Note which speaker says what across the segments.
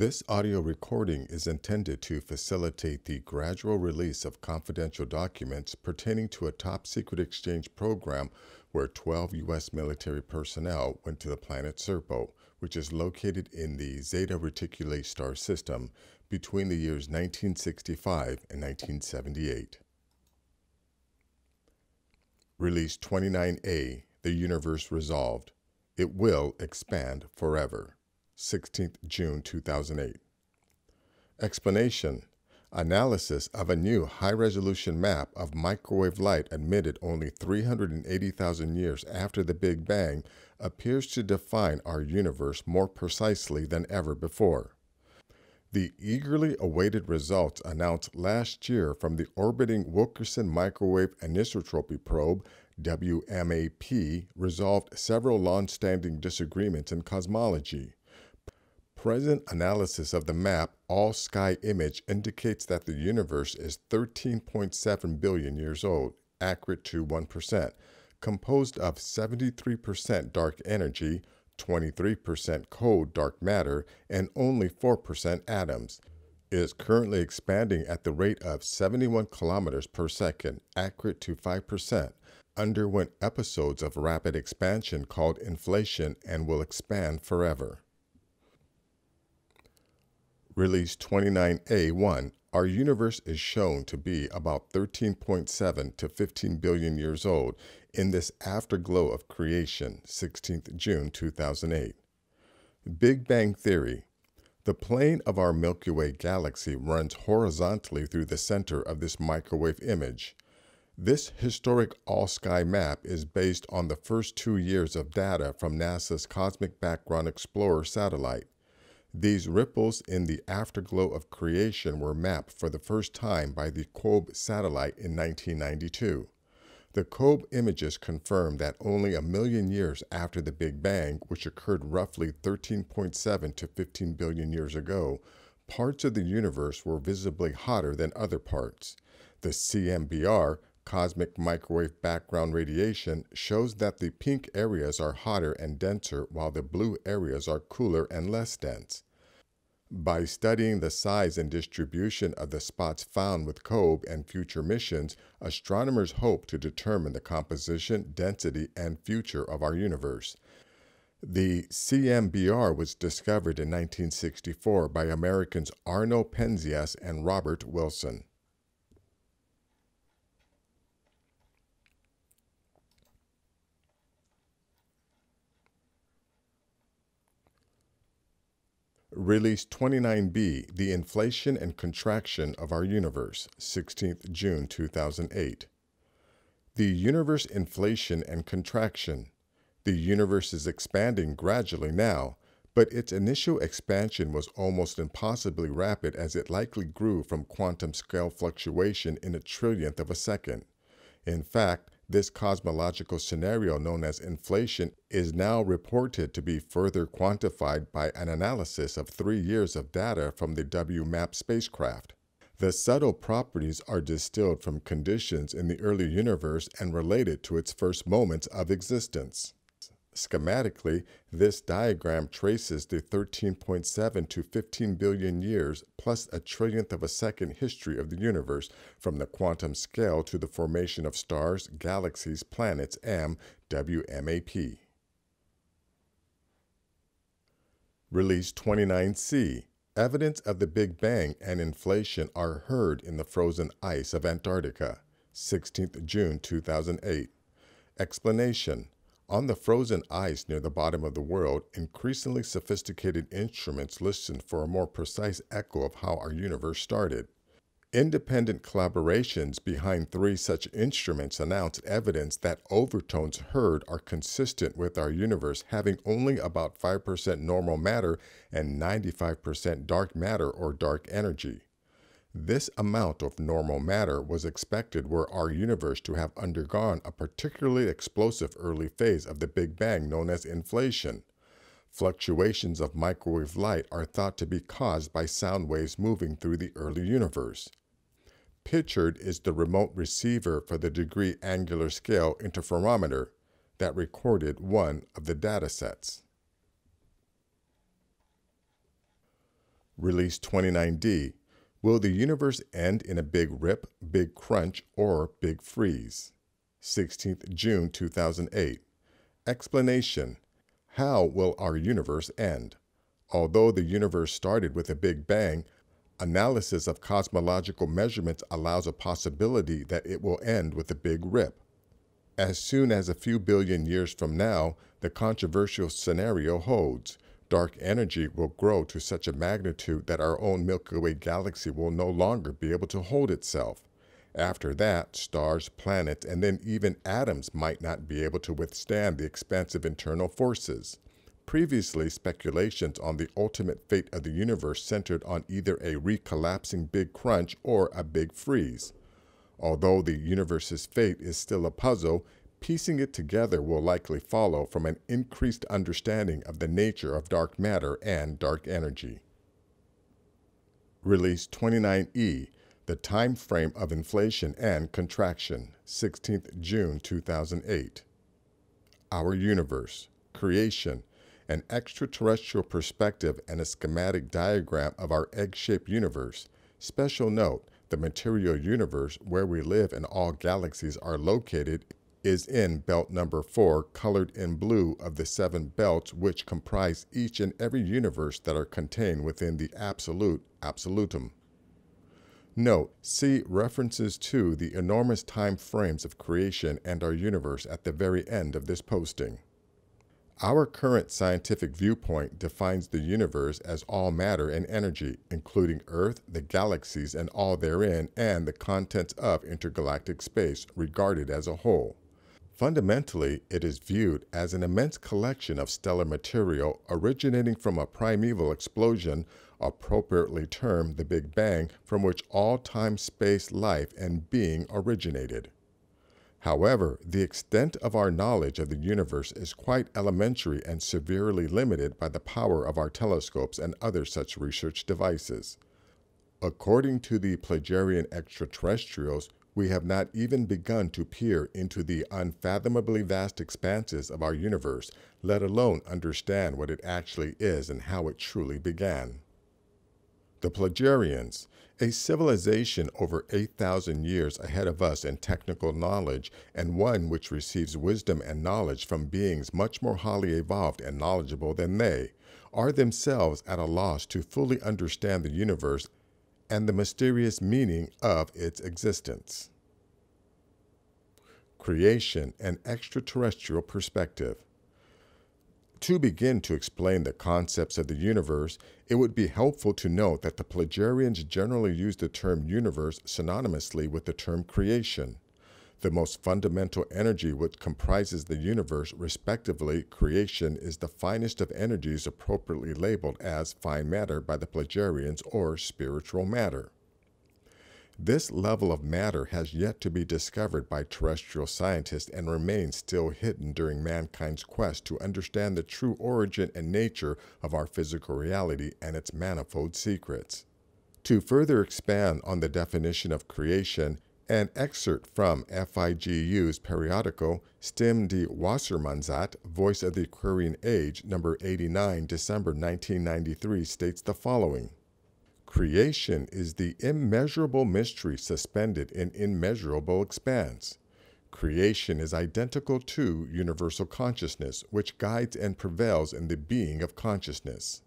Speaker 1: This audio recording is intended to facilitate the gradual release of confidential documents pertaining to a top secret exchange program where 12 U.S. military personnel went to the planet Serpo, which is located in the Zeta Reticuli star system between the years 1965 and 1978. Release 29A The Universe Resolved. It will expand forever. 16th June 2008. Explanation Analysis of a new high resolution map of microwave light emitted only 380,000 years after the Big Bang appears to define our universe more precisely than ever before. The eagerly awaited results announced last year from the orbiting Wilkinson Microwave Anisotropy Probe WMAP resolved several long-standing disagreements in cosmology. Present analysis of the map all sky image indicates that the universe is 13.7 billion years old, accurate to 1%, composed of 73% dark energy, 23% cold dark matter, and only 4% atoms. It is currently expanding at the rate of 71 kilometers per second, accurate to 5%, underwent episodes of rapid expansion called inflation and will expand forever. Release 29A1, our universe is shown to be about 13.7 to 15 billion years old in this afterglow of creation, 16th June 2008. Big Bang Theory The plane of our Milky Way galaxy runs horizontally through the center of this microwave image. This historic all-sky map is based on the first two years of data from NASA's Cosmic Background Explorer satellite. These ripples in the afterglow of creation were mapped for the first time by the COBE satellite in 1992. The COBE images confirm that only a million years after the Big Bang, which occurred roughly 13.7 to 15 billion years ago, parts of the universe were visibly hotter than other parts. The CMBR, cosmic microwave background radiation, shows that the pink areas are hotter and denser while the blue areas are cooler and less dense. By studying the size and distribution of the spots found with COBE and future missions, astronomers hope to determine the composition, density, and future of our universe. The CMBR was discovered in 1964 by Americans Arno Penzias and Robert Wilson. Release 29b The Inflation and Contraction of Our Universe, 16th June 2008. The universe inflation and contraction. The universe is expanding gradually now, but its initial expansion was almost impossibly rapid as it likely grew from quantum scale fluctuation in a trillionth of a second. In fact, this cosmological scenario known as inflation is now reported to be further quantified by an analysis of three years of data from the WMAP spacecraft. The subtle properties are distilled from conditions in the early universe and related to its first moments of existence. Schematically, this diagram traces the 13.7 to 15 billion years plus a trillionth of a second history of the universe from the quantum scale to the formation of stars, galaxies, planets, and WMAP. Release 29C Evidence of the Big Bang and inflation are heard in the frozen ice of Antarctica, 16th June 2008. Explanation on the frozen ice near the bottom of the world, increasingly sophisticated instruments listen for a more precise echo of how our universe started. Independent collaborations behind three such instruments announced evidence that overtones heard are consistent with our universe having only about 5% normal matter and 95% dark matter or dark energy. This amount of normal matter was expected were our universe to have undergone a particularly explosive early phase of the Big Bang known as inflation. Fluctuations of microwave light are thought to be caused by sound waves moving through the early universe. Pictured is the remote receiver for the degree angular scale interferometer that recorded one of the data sets. Release 29D. Will the universe end in a big rip, big crunch, or big freeze? 16th June 2008. Explanation How will our universe end? Although the universe started with a big bang, analysis of cosmological measurements allows a possibility that it will end with a big rip. As soon as a few billion years from now, the controversial scenario holds. Dark energy will grow to such a magnitude that our own Milky Way galaxy will no longer be able to hold itself. After that, stars, planets, and then even atoms might not be able to withstand the expansive internal forces. Previously, speculations on the ultimate fate of the universe centered on either a recollapsing big crunch or a big freeze. Although the universe's fate is still a puzzle, piecing it together will likely follow from an increased understanding of the nature of dark matter and dark energy. Release 29E, The Time Frame of Inflation and Contraction, 16th June 2008. Our Universe, Creation, an extraterrestrial perspective and a schematic diagram of our egg-shaped universe. Special note, the material universe where we live and all galaxies are located is in belt number 4 colored in blue of the seven belts which comprise each and every universe that are contained within the absolute absolutum. Note, see references to the enormous time frames of creation and our universe at the very end of this posting. Our current scientific viewpoint defines the universe as all matter and energy, including Earth, the galaxies, and all therein, and the contents of intergalactic space, regarded as a whole. Fundamentally, it is viewed as an immense collection of stellar material originating from a primeval explosion, appropriately termed the Big Bang, from which all time, space, life, and being originated. However, the extent of our knowledge of the universe is quite elementary and severely limited by the power of our telescopes and other such research devices. According to the Pleiadian extraterrestrials, we have not even begun to peer into the unfathomably vast expanses of our universe, let alone understand what it actually is and how it truly began. The Pleiadians, a civilization over 8,000 years ahead of us in technical knowledge, and one which receives wisdom and knowledge from beings much more highly evolved and knowledgeable than they, are themselves at a loss to fully understand the universe and the mysterious meaning of its existence. Creation and extraterrestrial perspective. To begin to explain the concepts of the universe, it would be helpful to note that the Pleiadians generally use the term universe synonymously with the term creation. The most fundamental energy which comprises the universe, respectively, creation, is the finest of energies appropriately labeled as fine matter by the Pleiadians or spiritual matter. This level of matter has yet to be discovered by terrestrial scientists and remains still hidden during mankind's quest to understand the true origin and nature of our physical reality and its manifold secrets. To further expand on the definition of creation, an excerpt from FIGU's periodical Stimme der Wassermannzeit, Voice of the Aquarian Age, number 89, December 1993, states the following. Creation is the immeasurable mystery suspended in immeasurable expanse. Creation is identical to universal consciousness, which guides and prevails in the being of consciousness.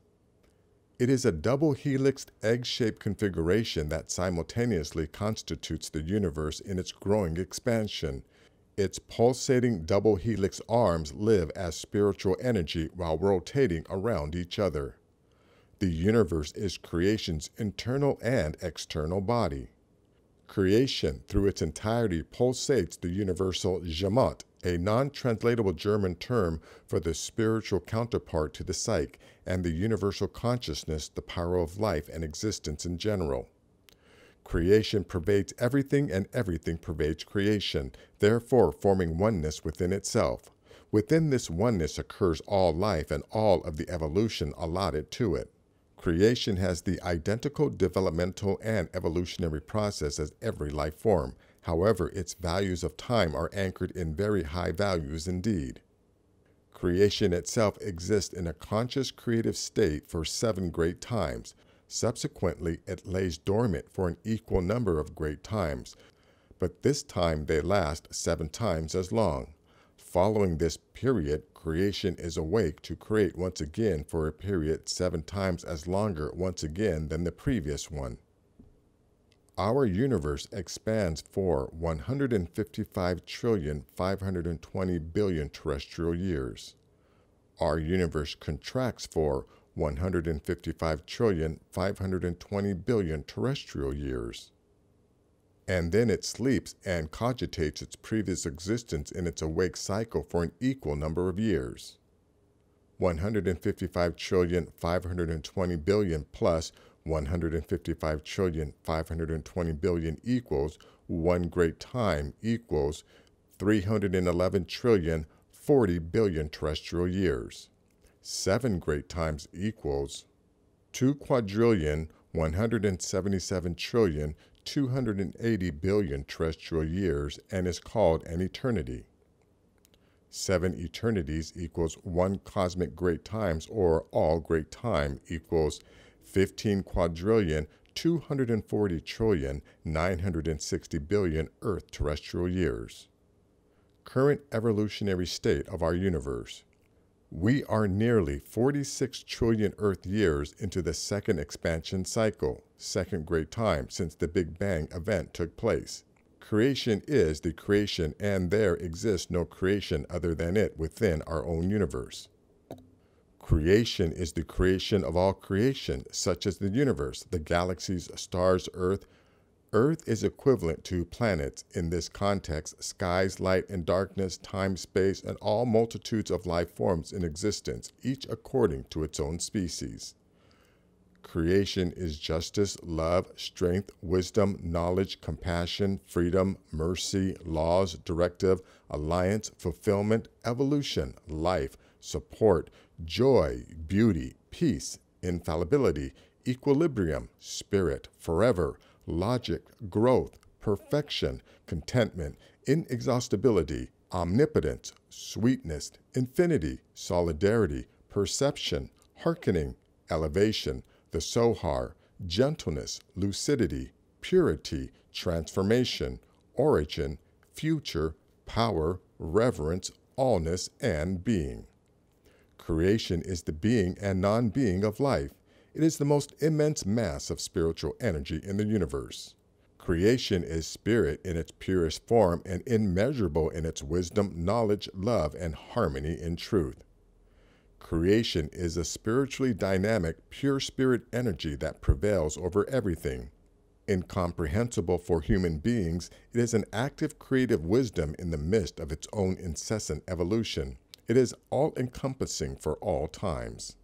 Speaker 1: It is a double helixed egg shaped configuration that simultaneously constitutes the universe in its growing expansion. Its pulsating double helix arms live as spiritual energy while rotating around each other. The universe is creation's internal and external body. Creation, through its entirety, pulsates the universal Gemüt, a non translatable German term for the spiritual counterpart to the psyche, and the universal consciousness, the power of life and existence in general. Creation pervades everything, and everything pervades creation, therefore forming oneness within itself. Within this oneness occurs all life and all of the evolution allotted to it. Creation has the identical developmental and evolutionary process as every life form. However, its values of time are anchored in very high values indeed. Creation itself exists in a conscious creative state for seven great times. Subsequently, it lays dormant for an equal number of great times, but this time they last seven times as long. Following this period, creation is awake to create once again for a period seven times as longer once again than the previous one. Our universe expands for 155 trillion 520 billion terrestrial years. Our universe contracts for 155 trillion 520 billion terrestrial years. And then it sleeps and cogitates its previous existence in its awake cycle for an equal number of years. 155 trillion 520 billion plus 155 trillion 520 billion equals one great time equals 311 trillion 40 billion terrestrial years. Seven great times equals 2 quadrillion 177 trillion 280 billion terrestrial years and is called an eternity. Seven eternities equals one cosmic great times or all great time equals 15 quadrillion 240 trillion 960 billion Earth terrestrial years. Current evolutionary state of our universe. We are nearly 46 trillion Earth years into the second expansion cycle, second great time since the Big Bang event took place. Creation is the creation, and there exists no creation other than it within our own universe. Creation is the creation of all creation, such as the universe, the galaxies, stars, earth. Earth is equivalent to planets in this context, skies, light and darkness, time, space, and all multitudes of life forms in existence, each according to its own species. Creation is justice, love, strength, wisdom, knowledge, compassion, freedom, mercy, laws, directive, alliance, fulfillment, evolution, life, support, joy, beauty, peace, infallibility, equilibrium, spirit, forever, logic, growth, perfection, contentment, inexhaustibility, omnipotence, sweetness, infinity, solidarity, perception, hearkening, elevation, the Sohar, gentleness, lucidity, purity, transformation, origin, future, power, reverence, allness, and being. Creation is the being and non being of life. It is the most immense mass of spiritual energy in the universe. Creation is spirit in its purest form and immeasurable in its wisdom, knowledge, love, and harmony in truth. Creation is a spiritually dynamic, pure spirit energy that prevails over everything. Incomprehensible for human beings, it is an active creative wisdom in the midst of its own incessant evolution. It is all encompassing for all times.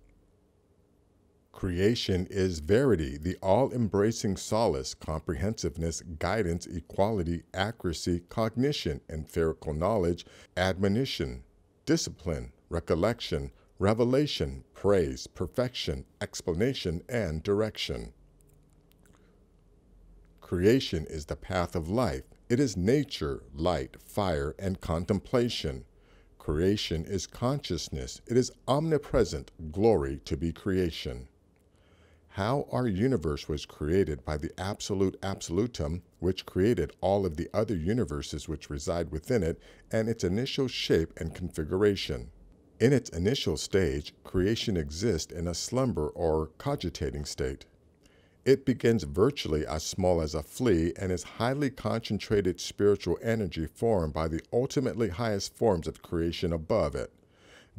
Speaker 1: Creation is verity, the all embracing solace, comprehensiveness, guidance, equality, accuracy, cognition, empirical knowledge, admonition, discipline, recollection, revelation, praise, perfection, explanation, and direction. Creation is the path of life. It is nature, light, fire, and contemplation. Creation is consciousness. It is omnipresent glory to be creation. How our universe was created by the absolute absolutum, which created all of the other universes which reside within it, and its initial shape and configuration. In its initial stage, creation exists in a slumber or cogitating state. It begins virtually as small as a flea and is highly concentrated spiritual energy formed by the ultimately highest forms of creation above it.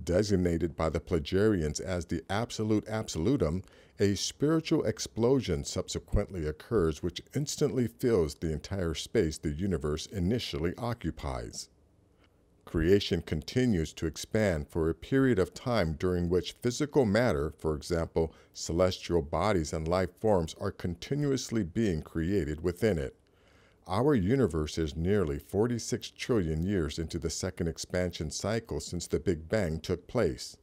Speaker 1: Designated by the Pleiadians as the absolute absolutum, a spiritual explosion subsequently occurs which instantly fills the entire space the universe initially occupies creation continues to expand for a period of time during which physical matter, for example, celestial bodies and life forms, are continuously being created within it. Our universe is nearly 46 trillion years into the second expansion cycle since the Big Bang took place.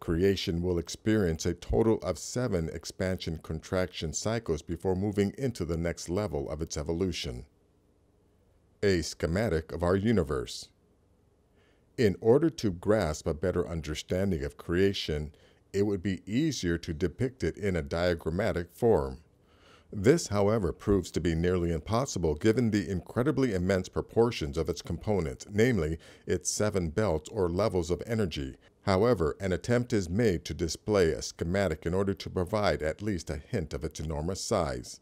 Speaker 1: Creation will experience a total of seven expansion contraction cycles before moving into the next level of its evolution. A schematic of our universe. In order to grasp a better understanding of creation, it would be easier to depict it in a diagrammatic form. This, however, proves to be nearly impossible given the incredibly immense proportions of its components, namely its seven belts or levels of energy. However, an attempt is made to display a schematic in order to provide at least a hint of its enormous size.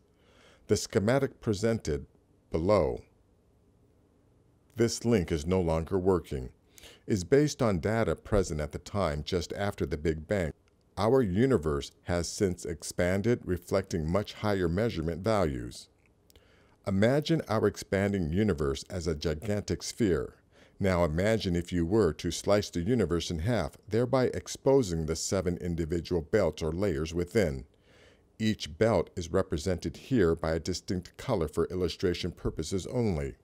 Speaker 1: The schematic presented below, this link is no longer working, is based on data present at the time just after the Big Bang our universe has since expanded, reflecting much higher measurement values. Imagine our expanding universe as a gigantic sphere. Now imagine if you were to slice the universe in half, thereby exposing the seven individual belts or layers within. Each belt is represented here by a distinct color for illustration purposes only.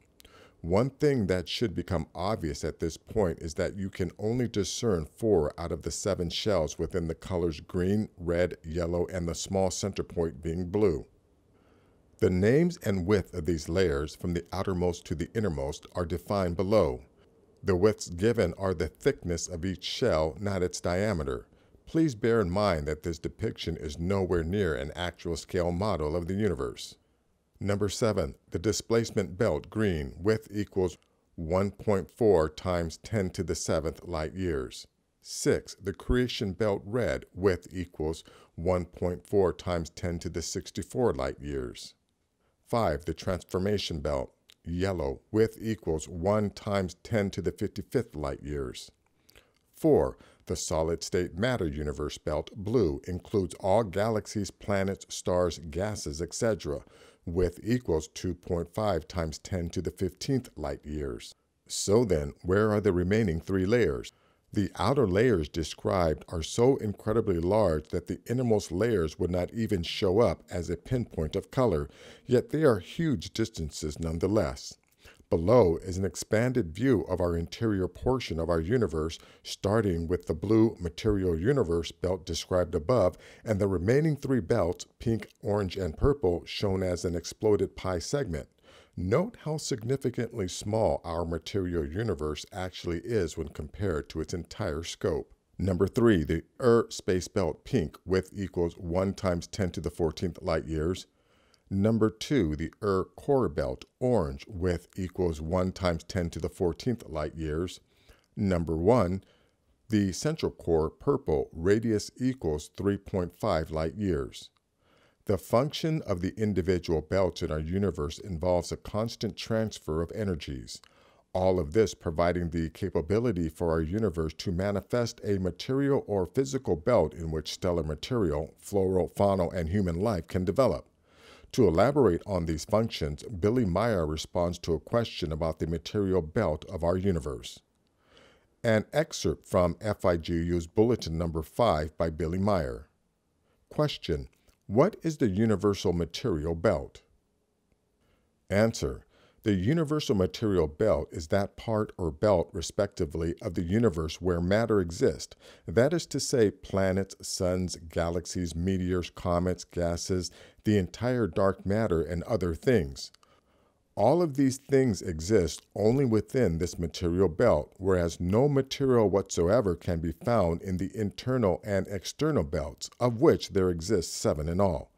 Speaker 1: One thing that should become obvious at this point is that you can only discern four out of the seven shells within the colors green, red, yellow, and the small center point being blue. The names and width of these layers from the outermost to the innermost are defined below. The widths given are the thickness of each shell, not its diameter. Please bear in mind that this depiction is nowhere near an actual scale model of the universe. Number seven, the displacement belt green width equals 1.4 times 10 to the seventh light years. 6. The creation belt red width equals 1.4 times 10 to the 64 light years. 5. The transformation belt yellow width equals 1 times 10 to the 55th light years. 4. The solid state matter universe belt blue includes all galaxies, planets, stars, gases, etc width equals 2.5 times 10 to the 15th light years. So then, where are the remaining three layers? The outer layers described are so incredibly large that the innermost layers would not even show up as a pinpoint of color, yet they are huge distances nonetheless. Below is an expanded view of our interior portion of our universe, starting with the blue material universe belt described above, and the remaining three belts, pink, orange, and purple, shown as an exploded pie segment. Note how significantly small our material universe actually is when compared to its entire scope. Number three, the Ur space belt pink width equals 1 times 10 to the 14th light years. Number two, the Ur core belt, orange, width equals 1 times 10 to the 14th light years. Number one, the central core, purple, radius equals 3.5 light years. The function of the individual belts in our universe involves a constant transfer of energies. All of this providing the capability for our universe to manifest a material or physical belt in which stellar material, floral, faunal, and human life can develop. To elaborate on these functions, Billy Meier responds to a question about the material belt of our universe. An excerpt from FIGU's Bulletin Number 5 by Billy Meier. Question What is the universal material belt? Answer the universal material belt is that part or belt, respectively, of the universe where matter exists. That is to say, planets, suns, galaxies, meteors, comets, gases, the entire dark matter, and other things. All of these things exist only within this material belt, whereas no material whatsoever can be found in the internal and external belts, of which there exist seven in all.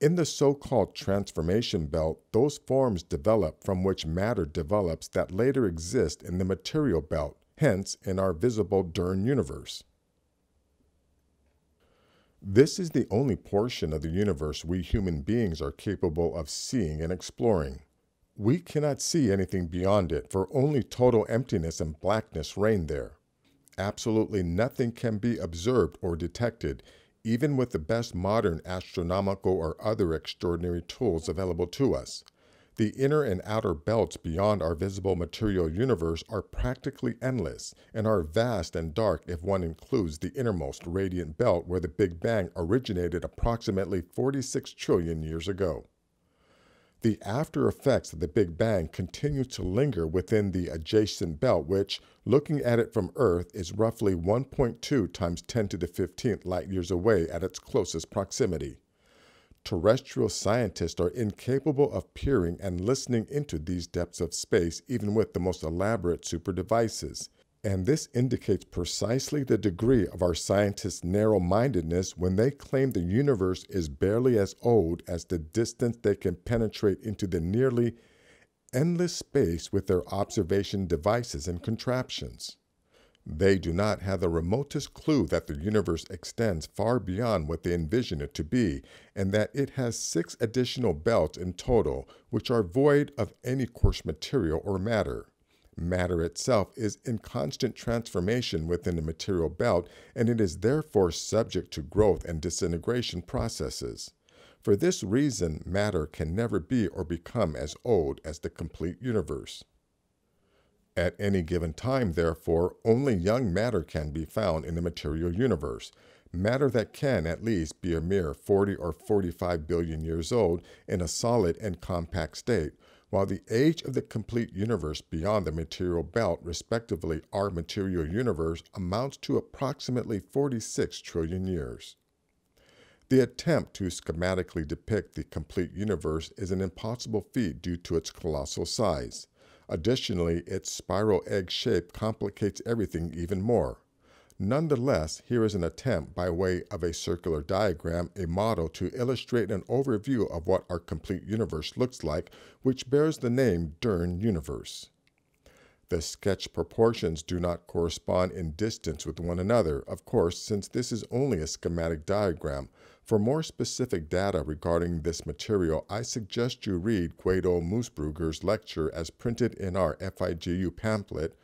Speaker 1: In the so-called transformation belt, those forms develop from which matter develops that later exist in the material belt, hence in our visible Dern universe. This is the only portion of the universe we human beings are capable of seeing and exploring. We cannot see anything beyond it, for only total emptiness and blackness reign there. Absolutely nothing can be observed or detected, even with the best modern astronomical or other extraordinary tools available to us. The inner and outer belts beyond our visible material universe are practically endless and are vast and dark if one includes the innermost radiant belt where the Big Bang originated approximately 46 trillion years ago. The after effects of the Big Bang continue to linger within the adjacent belt, which, looking at it from Earth, is roughly 1.2 times 10 to the 15th light years away at its closest proximity. Terrestrial scientists are incapable of peering and listening into these depths of space even with the most elaborate super devices. And this indicates precisely the degree of our scientists' narrow mindedness when they claim the universe is barely as old as the distance they can penetrate into the nearly endless space with their observation devices and contraptions. They do not have the remotest clue that the universe extends far beyond what they envision it to be, and that it has six additional belts in total, which are void of any coarse material or matter. Matter itself is in constant transformation within the material belt, and it is therefore subject to growth and disintegration processes. For this reason, matter can never be or become as old as the complete universe. At any given time, therefore, only young matter can be found in the material universe, matter that can at least be a mere 40 or 45 billion years old in a solid and compact state, while the age of the complete universe beyond the material belt, respectively our material universe, amounts to approximately 46 trillion years. The attempt to schematically depict the complete universe is an impossible feat due to its colossal size. Additionally, its spiral egg shape complicates everything even more. Nonetheless, here is an attempt by way of a circular diagram, a model to illustrate an overview of what our complete universe looks like, which bears the name Dern universe. The sketch proportions do not correspond in distance with one another, of course, since this is only a schematic diagram. For more specific data regarding this material, I suggest you read Guido Moosbrugger's lecture as printed in our FIGU pamphlet,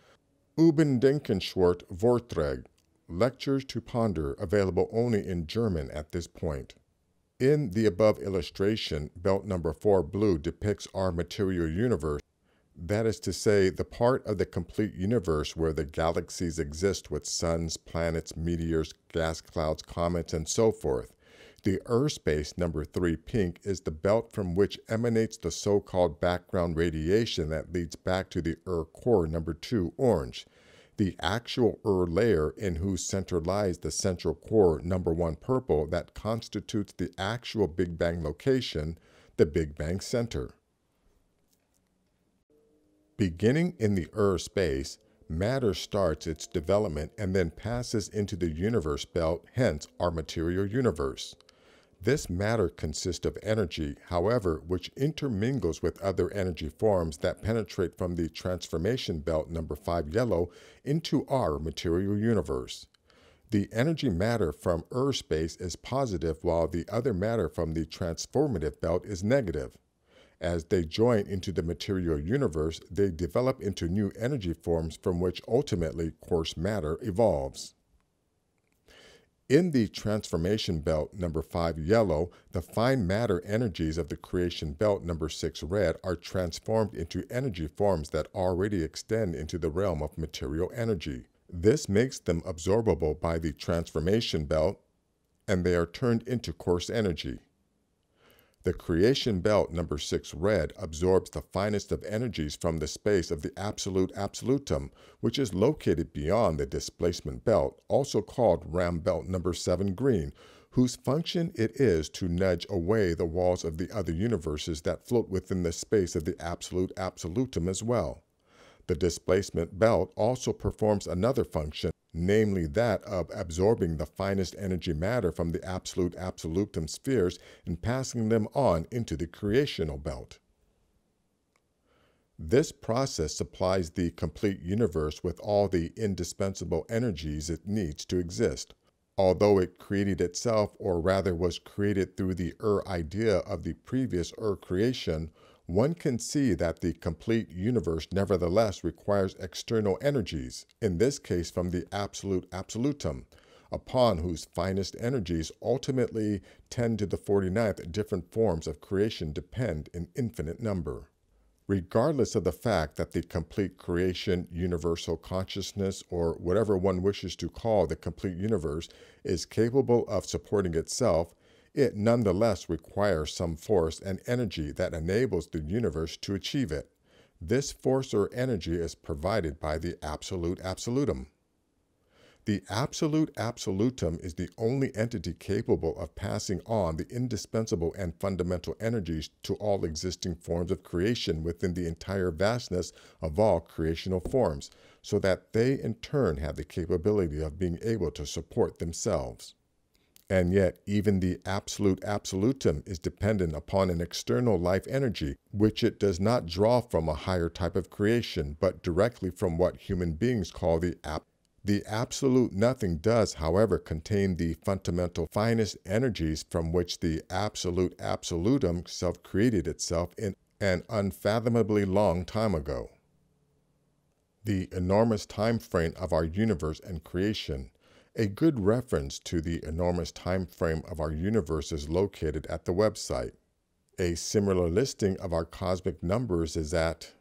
Speaker 1: Überdenkenswert Vortrag, Lectures to Ponder, available only in German at this point. In the above illustration, belt number 4 blue depicts our material universe, that is to say, the part of the complete universe where the galaxies exist with suns, planets, meteors, gas clouds, comets, and so forth. The Ur space number 3 pink is the belt from which emanates the so-called background radiation that leads back to the Ur core number 2 orange the actual Ur layer in whose center lies the central core number one purple that constitutes the actual Big Bang location, the Big Bang center. Beginning in the Ur space, matter starts its development and then passes into the universe belt, hence our material universe. This matter consists of energy, however, which intermingles with other energy forms that penetrate from the transformation belt number 5 yellow into our material universe. The energy matter from Ur space is positive while the other matter from the transformative belt is negative. As they join into the material universe, they develop into new energy forms from which ultimately coarse matter evolves. In the transformation belt number 5 yellow, the fine matter energies of the creation belt number 6 red are transformed into energy forms that already extend into the realm of material energy. This makes them absorbable by the transformation belt, and they are turned into coarse energy. The creation belt number 6 red absorbs the finest of energies from the space of the absolute absolutum, which is located beyond the displacement belt, also called ram belt number 7 green, whose function it is to nudge away the walls of the other universes that float within the space of the absolute absolutum as well. The displacement belt also performs another function, namely that of absorbing the finest energy matter from the absolute absolutum spheres and passing them on into the creational belt. This process supplies the complete universe with all the indispensable energies it needs to exist. Although it created itself, or rather was created through the Ur idea of the previous Ur creation, one can see that the complete universe nevertheless requires external energies, in this case from the absolute absolutum, upon whose finest energies ultimately tend to the 49th different forms of creation depend in infinite number. Regardless of the fact that the complete creation, universal consciousness, or whatever one wishes to call the complete universe, is capable of supporting itself, it nonetheless requires some force and energy that enables the universe to achieve it. This force or energy is provided by the absolute absolutum. The absolute absolutum is the only entity capable of passing on the indispensable and fundamental energies to all existing forms of creation within the entire vastness of all creational forms, so that they in turn have the capability of being able to support themselves. And yet, even the absolute absolutum is dependent upon an external life energy, which it does not draw from a higher type of creation, but directly from what human beings call the the absolute nothing does, however, contain the fundamental finest energies from which the absolute absolutum self created itself in an unfathomably long time ago. The enormous time frame of our universe and creation. A good reference to the enormous time frame of our universe is located at the website. A similar listing of our cosmic numbers is at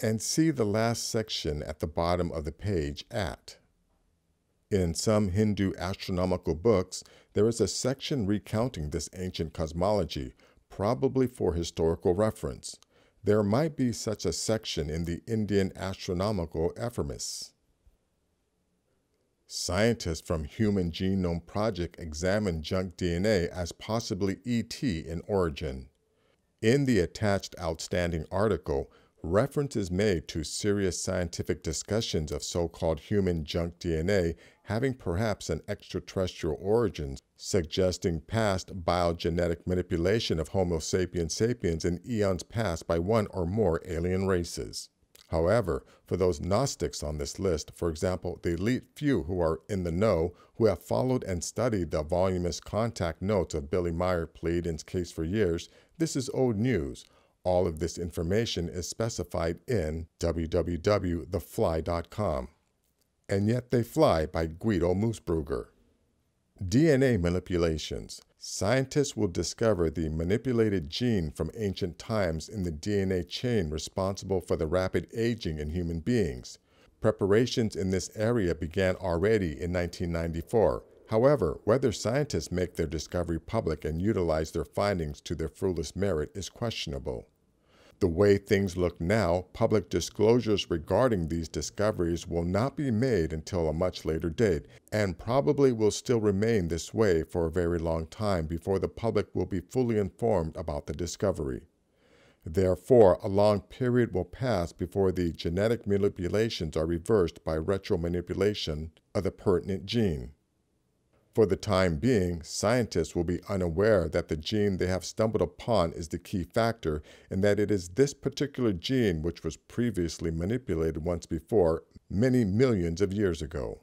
Speaker 1: and see the last section at the bottom of the page at. In some Hindu astronomical books, there is a section recounting this ancient cosmology, probably for historical reference. There might be such a section in the Indian Astronomical Ephemeris. Scientists from Human Genome Project examined junk DNA as possibly ET in origin. In the attached outstanding article, Reference is made to serious scientific discussions of so called human junk DNA having perhaps an extraterrestrial origin, suggesting past biogenetic manipulation of Homo sapiens sapiens in eons past by one or more alien races. However, for those Gnostics on this list, for example, the elite few who are in the know, who have followed and studied the voluminous contact notes of Billy Meier Pleiadian's case for years, this is old news all of this information is specified in www.theyfly.com. And Yet They Fly by Guido Moosbrugger. DNA manipulations. Scientists will discover the manipulated gene from ancient times in the DNA chain responsible for the rapid aging in human beings. Preparations in this area began already in 1994. However, whether scientists make their discovery public and utilize their findings to their fullest merit is questionable. The way things look now, public disclosures regarding these discoveries will not be made until a much later date, and probably will still remain this way for a very long time before the public will be fully informed about the discovery. Therefore, a long period will pass before the genetic manipulations are reversed by retromanipulation of the pertinent gene. For the time being, scientists will be unaware that the gene they have stumbled upon is the key factor and that it is this particular gene which was previously manipulated once before, many millions of years ago.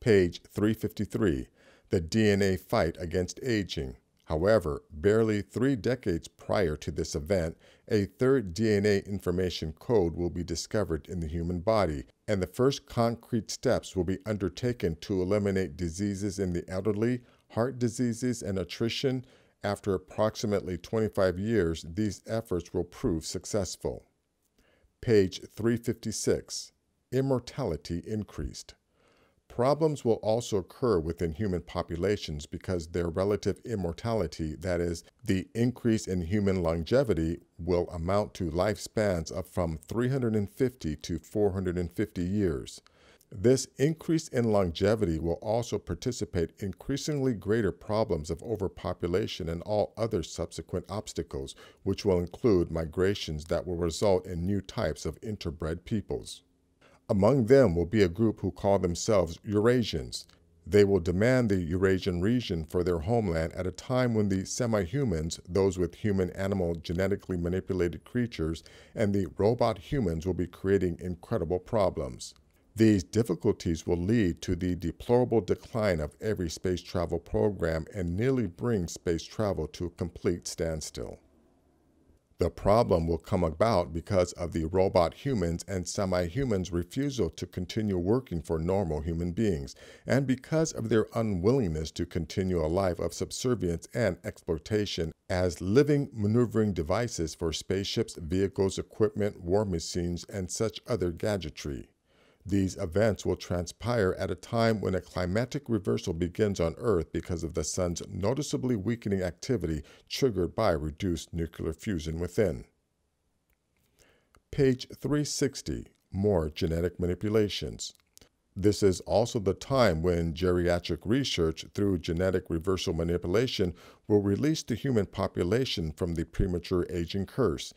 Speaker 1: Page 353 The DNA Fight Against Aging. However, barely three decades prior to this event, a third DNA information code will be discovered in the human body, and the first concrete steps will be undertaken to eliminate diseases in the elderly, heart diseases, and attrition. After approximately 25 years, these efforts will prove successful. Page 356 Immortality increased. Problems will also occur within human populations because their relative immortality, that is, the increase in human longevity, will amount to lifespans of from 350 to 450 years. This increase in longevity will also participate increasingly greater problems of overpopulation and all other subsequent obstacles, which will include migrations that will result in new types of interbred peoples. Among them will be a group who call themselves Eurasians. They will demand the Eurasian region for their homeland at a time when the semi humans, those with human animal genetically manipulated creatures, and the robot humans will be creating incredible problems. These difficulties will lead to the deplorable decline of every space travel program and nearly bring space travel to a complete standstill. The problem will come about because of the robot humans and semi humans' refusal to continue working for normal human beings, and because of their unwillingness to continue a life of subservience and exploitation as living maneuvering devices for spaceships, vehicles, equipment, war machines, and such other gadgetry. These events will transpire at a time when a climatic reversal begins on Earth because of the Sun's noticeably weakening activity triggered by reduced nuclear fusion within. Page 360 More Genetic Manipulations. This is also the time when geriatric research through genetic reversal manipulation will release the human population from the premature aging curse,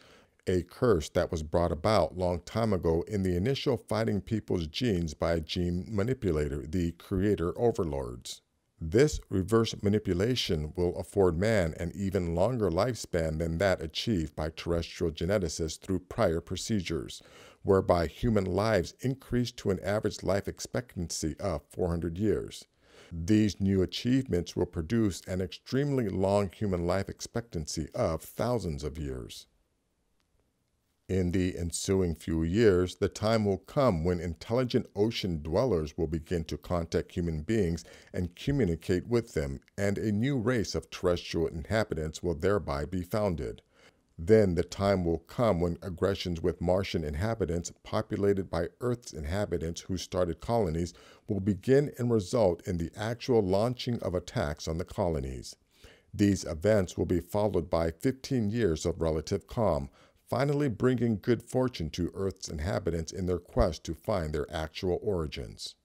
Speaker 1: a curse that was brought about long time ago in the initial fighting people's genes by a gene manipulator, the creator overlords. This reverse manipulation will afford man an even longer lifespan than that achieved by terrestrial geneticists through prior procedures, whereby human lives increase to an average life expectancy of 400 years. These new achievements will produce an extremely long human life expectancy of thousands of years. In the ensuing few years, the time will come when intelligent ocean dwellers will begin to contact human beings and communicate with them, and a new race of terrestrial inhabitants will thereby be founded. Then the time will come when aggressions with Martian inhabitants, populated by Earth's inhabitants who started colonies, will begin and result in the actual launching of attacks on the colonies. These events will be followed by 15 years of relative calm, finally bringing good fortune to Earth's inhabitants in their quest to find their actual origins.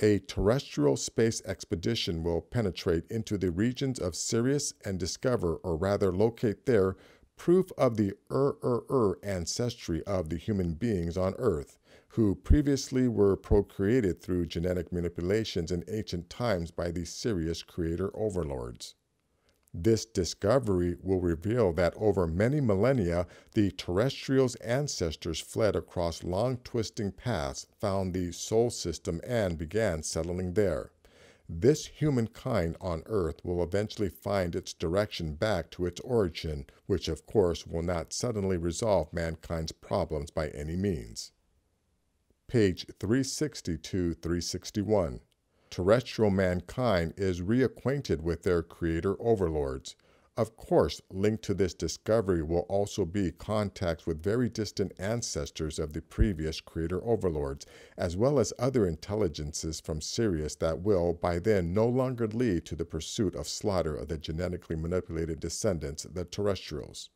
Speaker 1: A terrestrial space expedition will penetrate into the regions of Sirius and discover, or rather locate there, proof of the Ur-Ur-Ur ancestry of the human beings on Earth, who previously were procreated through genetic manipulations in ancient times by the Sirius creator overlords. This discovery will reveal that over many millennia, the terrestrials' ancestors fled across long twisting paths, found the Sol system, and began settling there. This humankind on Earth will eventually find its direction back to its origin, which of course will not suddenly resolve mankind's problems by any means. Page 360 to 361 terrestrial mankind is reacquainted with their creator overlords. Of course, linked to this discovery will also be contacts with very distant ancestors of the previous creator overlords, as well as other intelligences from Sirius that will, by then, no longer lead to the pursuit of slaughter of the genetically manipulated descendants, the terrestrials.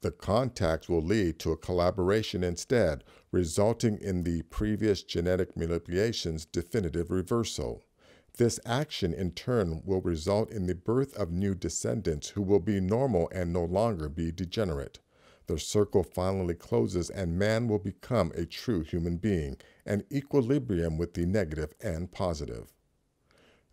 Speaker 1: The contacts will lead to a collaboration instead, resulting in the previous genetic manipulation's definitive reversal. This action in turn will result in the birth of new descendants who will be normal and no longer be degenerate. The circle finally closes and man will become a true human being, an equilibrium with the negative and positive.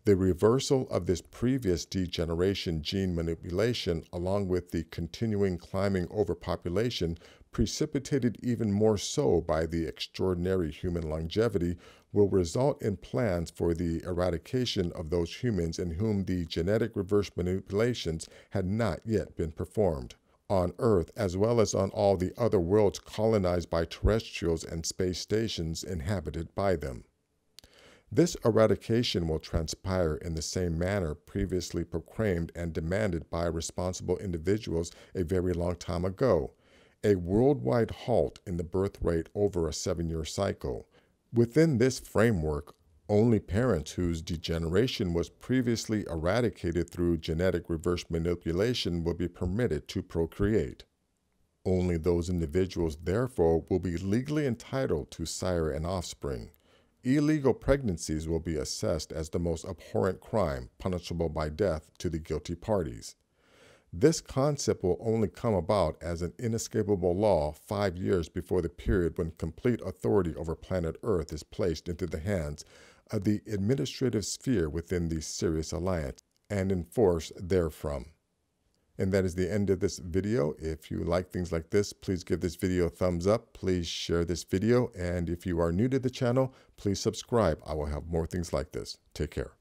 Speaker 1: The reversal of this previous degeneration gene manipulation, along with the continuing climbing overpopulation, precipitated even more so by the extraordinary human longevity, will result in plans for the eradication of those humans in whom the genetic reverse manipulations had not yet been performed on Earth as well as on all the other worlds colonized by terrestrials and space stations inhabited by them. This eradication will transpire in the same manner previously proclaimed and demanded by responsible individuals a very long time ago a worldwide halt in the birth rate over a seven year cycle. Within this framework, only parents whose degeneration was previously eradicated through genetic reverse manipulation will be permitted to procreate. Only those individuals, therefore, will be legally entitled to sire an offspring. Illegal pregnancies will be assessed as the most abhorrent crime, punishable by death to the guilty parties. This concept will only come about as an inescapable law five years before the period when complete authority over planet Earth is placed into the hands of the administrative sphere within the Sirius Alliance and enforced therefrom. And that is the end of this video. If you like things like this, please give this video a thumbs up. Please share this video. And if you are new to the channel, please subscribe. I will have more things like this. Take care.